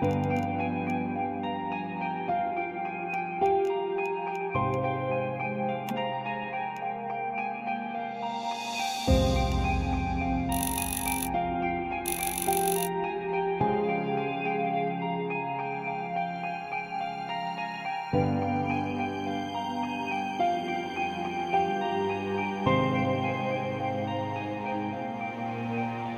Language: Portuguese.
Música